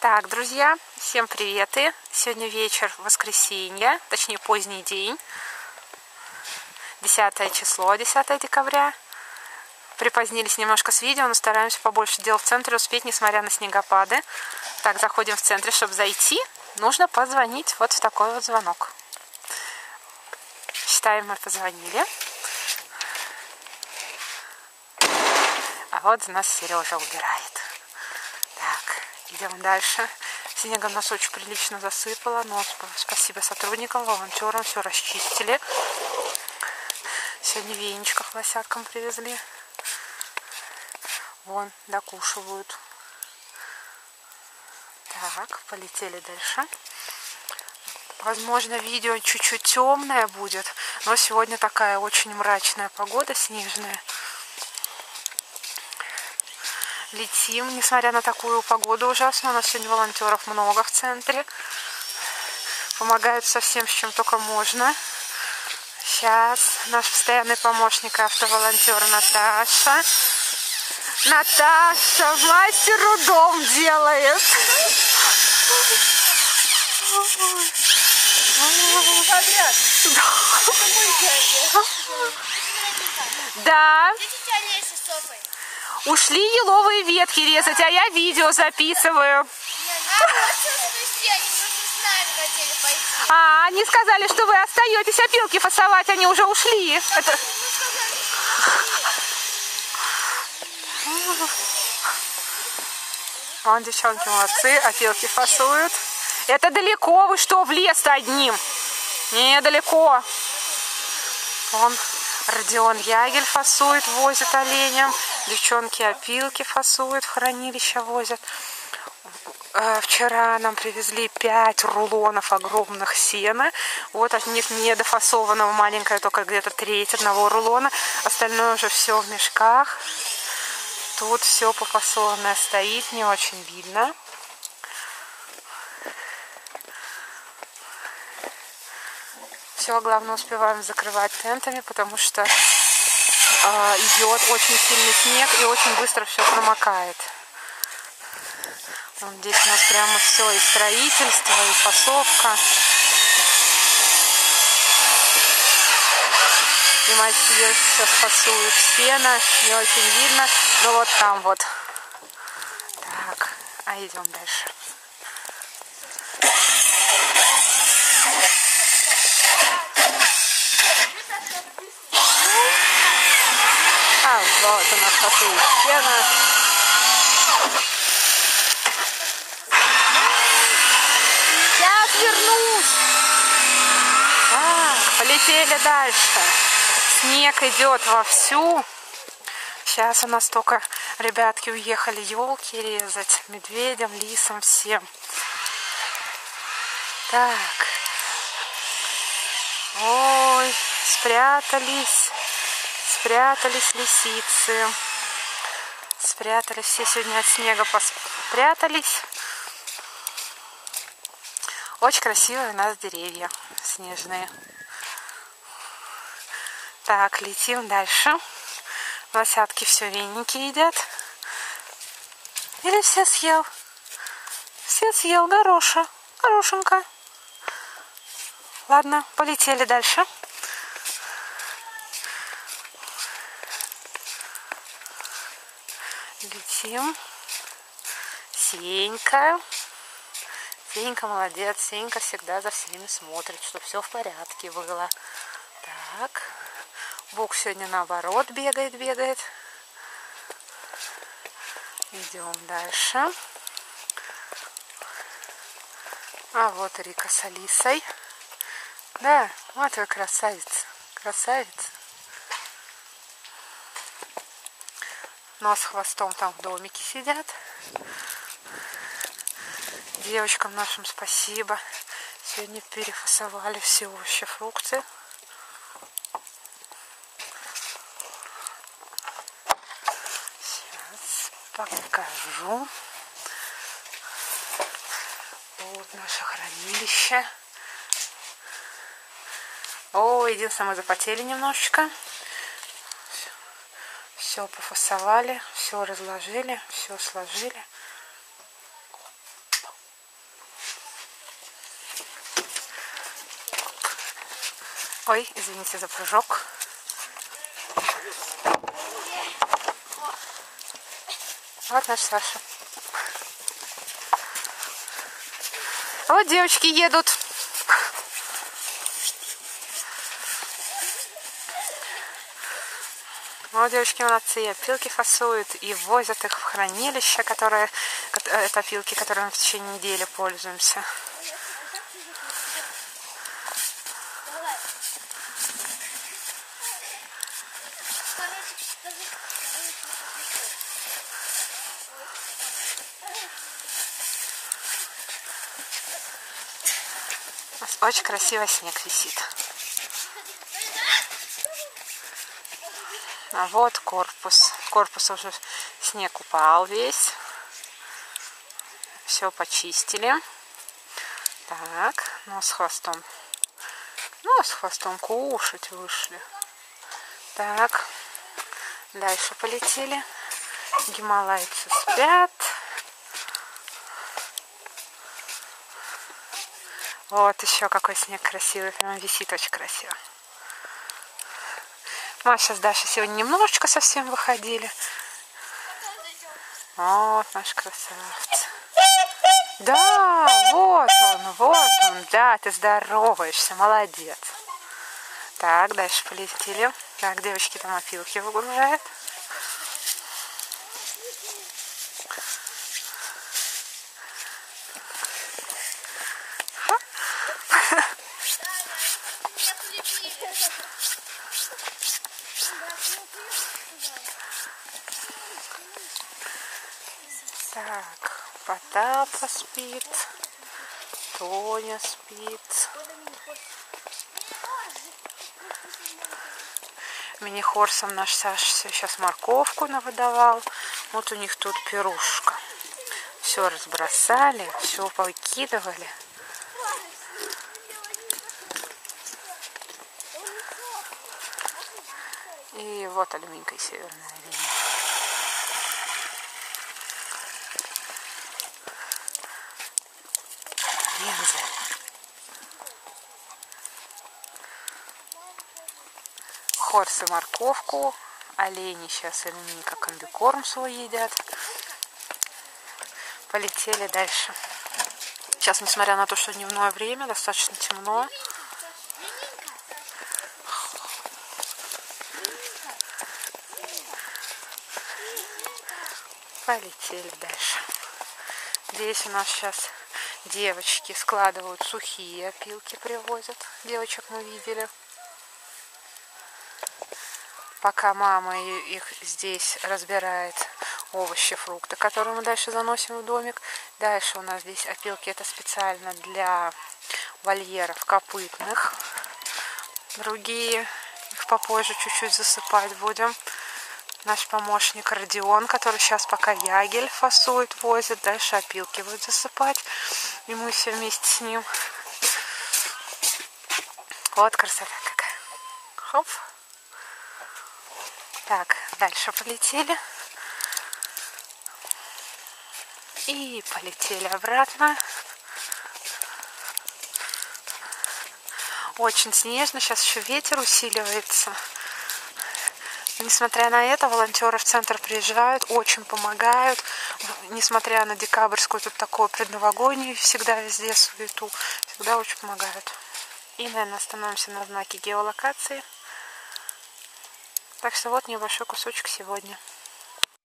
Так, друзья, всем приветы. Сегодня вечер воскресенья, точнее поздний день. 10 число, 10 декабря. Припозднились немножко с видео, но стараемся побольше дел в центре успеть, несмотря на снегопады. Так, заходим в центре, чтобы зайти. Нужно позвонить вот в такой вот звонок. Считаем, мы позвонили. А вот у нас Сережа убирает. Идем дальше. Снегом нас очень прилично засыпало, но спасибо сотрудникам, волонтерам, все расчистили. Сегодня веничках лосяткам привезли. Вон, докушивают. Так, полетели дальше. Возможно, видео чуть-чуть темное будет, но сегодня такая очень мрачная погода, снежная летим, несмотря на такую погоду ужасную. У нас сегодня волонтеров много в центре. Помогают совсем с чем только можно. Сейчас наш постоянный помощник автоволонтер Наташа. Наташа, мастеру дом делает. Подряд. Да. Софой? Ушли еловые ветки резать, а я видео записываю. А они. А, сказали, что вы остаетесь опилки фасовать, они уже ушли. Это... Вон девчонки молодцы, опилки фасуют. Это далеко, вы что, в лес-то одним? Недалеко. Вон Родион Ягель фасует, возит оленям. Девчонки опилки фасуют, в хранилище возят. Э, Вчера нам привезли 5 рулонов огромных сена. Вот от них недофасованного маленькая, только где-то треть одного рулона. Остальное уже все в мешках. Тут все попасованное стоит, не очень видно. Все, главное, успеваем закрывать тентами, потому что идет очень сильный снег и очень быстро все промокает. Вот здесь у нас прямо все и строительство, и фасовка. И мальчики девочки сейчас фасуют сено, не очень видно, но вот там вот. Так, а идем дальше. А вот у нас фасует сено. Сейчас вернусь. Так, полетели дальше. Снег идет вовсю. Сейчас у нас только ребятки уехали елки резать. Медведям, лисам, всем. Так. Ой, спрятались. Спрятались лисицы. Спрятались. Все сегодня от снега спрятались. Очень красивые у нас деревья снежные. Так, летим дальше. Лосятки все веники едят. Или все съел? Все съел гороша. Горошенька. Ладно, полетели дальше. Летим. Сенька. Сенька молодец. Сенька всегда за всеми смотрит, чтобы все в порядке было. Так. Бог сегодня наоборот бегает, бегает. Идем дальше. А вот Рика с Алисой. Да, вот вы красавица. Красавица. Нос хвостом там в домике сидят. Девочкам нашим спасибо. Сегодня перефасовали все овощи, фрукты. Сейчас покажу. Вот наше хранилище. О, единственное, мы запотели немножечко все пофасовали, все разложили, все сложили. Ой, извините за прыжок. Вот наш Саша. Вот девочки едут. Вот девочки молодцы, опилки фасуют и возят их в хранилище, которое, это опилки, которыми в течение недели пользуемся. Очень красиво снег висит. А вот корпус. Корпус уже снег упал весь. Все почистили. Так, ну с хвостом. Ну, с хвостом кушать вышли. Так, дальше полетели. Гималайцы спят. Вот еще какой снег красивый, прям висит очень красиво. Маша с Дашей сегодня немножечко совсем выходили. Вот наш красавец. Да, вот он, вот он. Да, ты здороваешься, молодец. Так, дальше полетели. Так, девочки там опилки выгружают. Так, Потапа спит, Тоня спит. Мини-хорсом наш Саша сейчас морковку навыдавал. Вот у них тут пирушка. Все разбросали, все повыкидывали. И вот алюминькой северная линия. Линзы. Хорсы морковку. Олени сейчас алюминька комбикорм свой едят. Полетели дальше. Сейчас, несмотря на то, что дневное время, достаточно темно, полетели дальше. Здесь у нас сейчас девочки складывают сухие опилки, привозят. Девочек мы видели. Пока мама их здесь разбирает овощи, фрукты, которые мы дальше заносим в домик. Дальше у нас здесь опилки, это специально для вольеров копытных. Другие их попозже чуть-чуть засыпать будем наш помощник Родион, который сейчас пока ягель фасует, возит, дальше опилки будет засыпать. И мы все вместе с ним. Вот красота какая. Хоп. Так, дальше полетели. И полетели обратно. Очень снежно, сейчас еще ветер усиливается. Несмотря на это, волонтеры в центр приезжают, очень помогают. Несмотря на декабрьскую тут такое предновогоднее, всегда везде суету, всегда очень помогают. И, наверное, остановимся на знаке геолокации. Так что вот небольшой кусочек сегодня.